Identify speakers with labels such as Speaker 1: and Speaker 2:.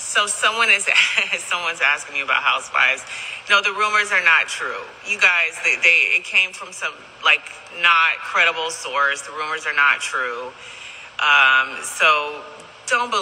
Speaker 1: So someone is someone's asking me about housewives. No, the rumors are not true. You guys, they, they it came from some like not credible source. The rumors are not true. Um, so don't believe.